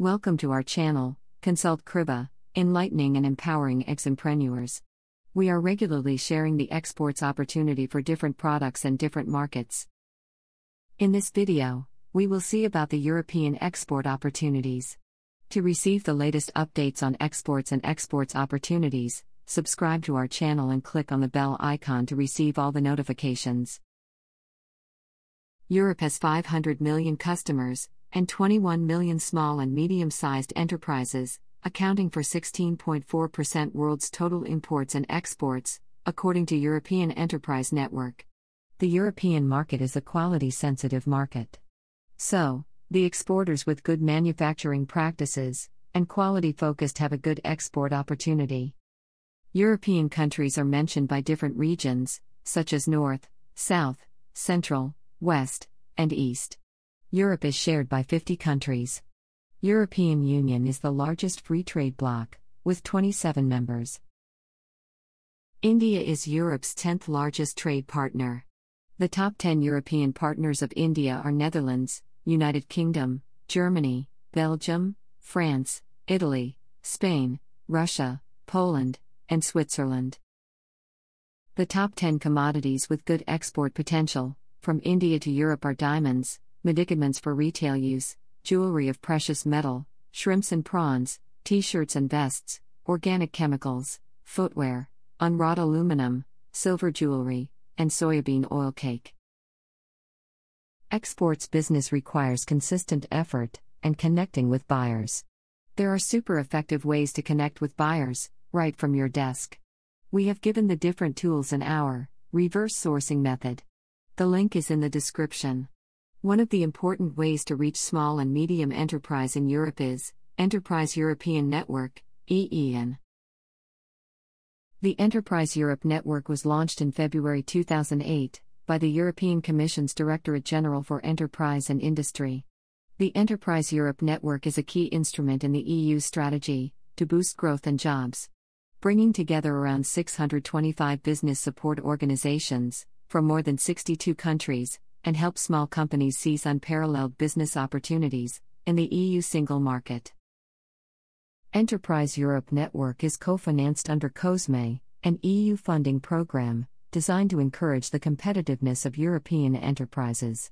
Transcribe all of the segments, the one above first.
Welcome to our channel, Consult Kriba, enlightening and empowering ex-entrepreneurs. We are regularly sharing the exports opportunity for different products and different markets. In this video, we will see about the European export opportunities. To receive the latest updates on exports and exports opportunities, subscribe to our channel and click on the bell icon to receive all the notifications. Europe has 500 million customers and 21 million small and medium sized enterprises, accounting for 16.4% world's total imports and exports, according to European Enterprise Network. The European market is a quality sensitive market. So, the exporters with good manufacturing practices and quality focused have a good export opportunity. European countries are mentioned by different regions, such as North, South, Central, West, and East. Europe is shared by 50 countries. European Union is the largest free trade bloc, with 27 members. India is Europe's 10th largest trade partner. The top 10 European partners of India are Netherlands, United Kingdom, Germany, Belgium, France, Italy, Spain, Russia, Poland, and Switzerland. The top 10 commodities with good export potential from India to Europe are diamonds, medicaments for retail use, jewelry of precious metal, shrimps and prawns, t shirts and vests, organic chemicals, footwear, unwrought aluminum, silver jewelry, and soybean oil cake. Exports business requires consistent effort and connecting with buyers. There are super effective ways to connect with buyers, right from your desk. We have given the different tools in our reverse sourcing method. The link is in the description. One of the important ways to reach small and medium enterprise in Europe is Enterprise European Network, EEN. The Enterprise Europe Network was launched in February 2008 by the European Commission's Directorate General for Enterprise and Industry. The Enterprise Europe Network is a key instrument in the EU's strategy to boost growth and jobs. Bringing together around 625 business support organizations from more than 62 countries, and help small companies seize unparalleled business opportunities in the EU single market. Enterprise Europe Network is co financed under COSME, an EU funding program designed to encourage the competitiveness of European enterprises.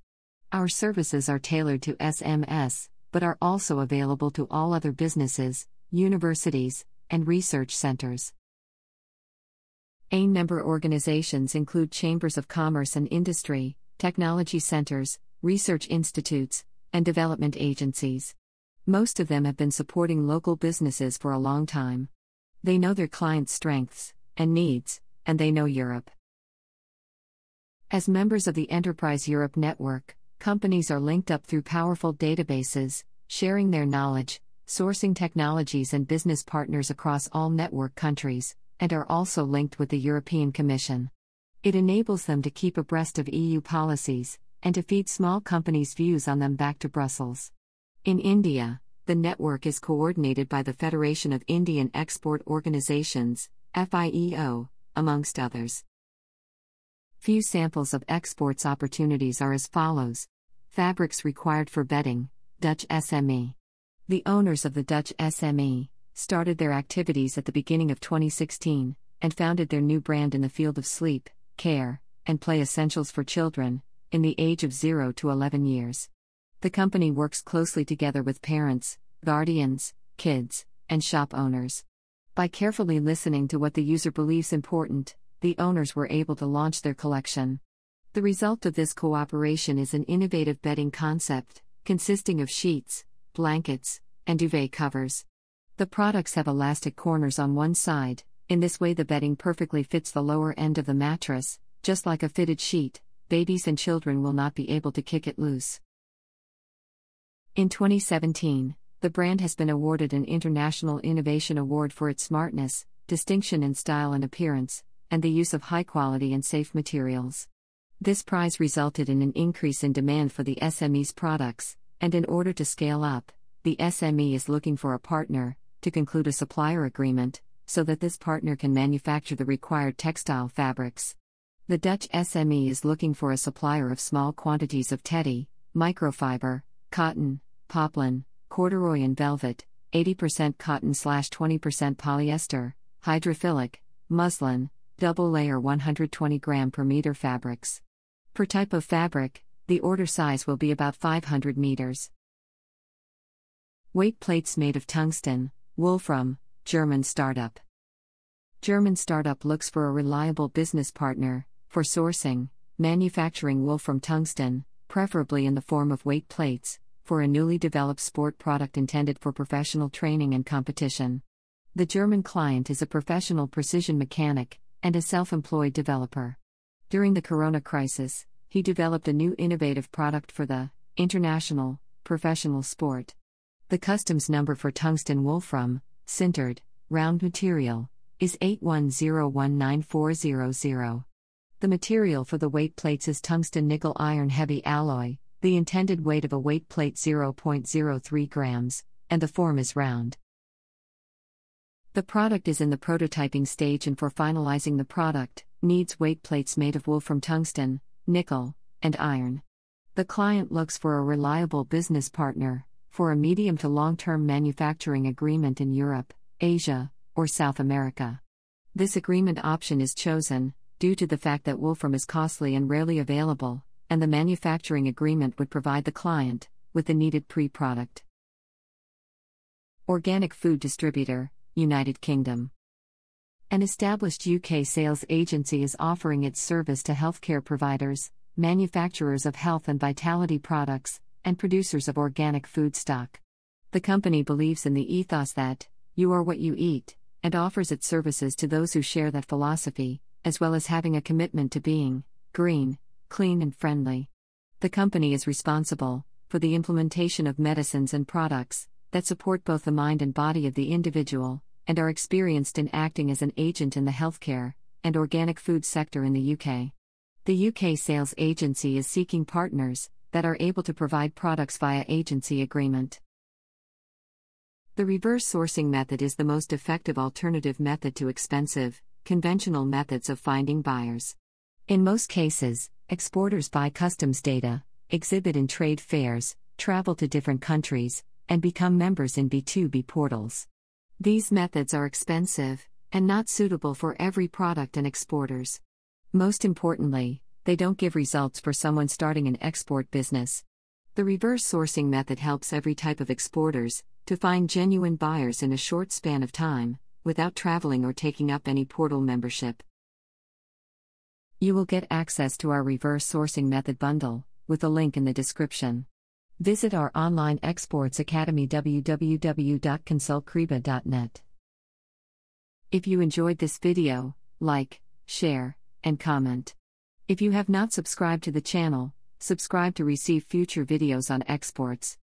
Our services are tailored to SMEs, but are also available to all other businesses, universities, and research centers. EEN member organizations include chambers of commerce and industry, technology centers, research institutes, and development agencies. Most of them have been supporting local businesses for a long time. They know their clients' strengths and needs, and they know Europe. As members of the Enterprise Europe network, companies are linked up through powerful databases, sharing their knowledge, sourcing technologies and business partners across all network countries, and are also linked with the European Commission. It enables them to keep abreast of EU policies and to feed small companies' views on them back to Brussels. In India, the network is coordinated by the Federation of Indian Export Organizations, FIEO, amongst others. Few samples of exports opportunities are as follows Fabrics required for bedding, Dutch SME. The owners of the Dutch SME started their activities at the beginning of 2016 and founded their new brand in the field of sleep, care, and play essentials for children, in the age of 0 to 11 years. The company works closely together with parents, guardians, kids, and shop owners. By carefully listening to what the user believes important, the owners were able to launch their collection. The result of this cooperation is an innovative bedding concept, consisting of sheets, blankets, and duvet covers. The products have elastic corners on one side, in this way, the bedding perfectly fits the lower end of the mattress, just like a fitted sheet. Babies and children will not be able to kick it loose. In 2017, the brand has been awarded an International Innovation Award for its smartness, distinction in style and appearance, and the use of high quality and safe materials. This prize resulted in an increase in demand for the SME's products, and in order to scale up, the SME is looking for a partner to conclude a supplier agreement so that this partner can manufacture the required textile fabrics. The Dutch SME is looking for a supplier of small quantities of teddy, microfiber, cotton, poplin, corduroy and velvet, 80% cotton slash 20% polyester, hydrophilic, muslin, double layer 120 gram per meter fabrics. Per type of fabric, the order size will be about 500 meters. Weight plates made of tungsten, Wolfram, German startup. German startup looks for a reliable business partner for sourcing, manufacturing wool from tungsten, preferably in the form of weight plates, for a newly developed sport product intended for professional training and competition. The German client is a professional precision mechanic and a self employed developer. During the corona crisis, he developed a new innovative product for the international professional sport. The customs number for tungsten wolfram, sintered, round material, is 810194000. The material for the weight plates is tungsten nickel iron heavy alloy, the intended weight of a weight plate 0.03 grams, and the form is round. The product is in the prototyping stage and for finalizing the product, needs weight plates made of wool from tungsten, nickel, and iron. The client looks for a reliable business partner for a medium to long term manufacturing agreement in Europe, Asia, or South America. This agreement option is chosen due to the fact that wolfram is costly and rarely available, and the manufacturing agreement would provide the client with the needed pre product. Organic Food Distributor, United Kingdom. An established UK sales agency is offering its service to healthcare providers, manufacturers of health and vitality products, and producers of organic food stock. The company believes in the ethos that, you are what you eat, and offers its services to those who share that philosophy, as well as having a commitment to being green, clean, and friendly. The company is responsible for the implementation of medicines and products that support both the mind and body of the individual, and are experienced in acting as an agent in the healthcare and organic food sector in the UK. The UK sales agency is seeking partners that are able to provide products via agency agreement. The reverse sourcing method is the most effective alternative method to expensive, conventional methods of finding buyers. In most cases, exporters buy customs data, exhibit in trade fairs, travel to different countries, and become members in B2B portals. These methods are expensive and not suitable for every product and exporters. Most importantly, they don't give results for someone starting an export business. The reverse sourcing method helps every type of exporters to find genuine buyers in a short span of time, without traveling or taking up any portal membership. You will get access to our reverse sourcing method bundle, with a link in the description. Visit our online exports academy www.consultkriba.net. If you enjoyed this video, like, share, and comment. If you have not subscribed to the channel, subscribe to receive future videos on exports.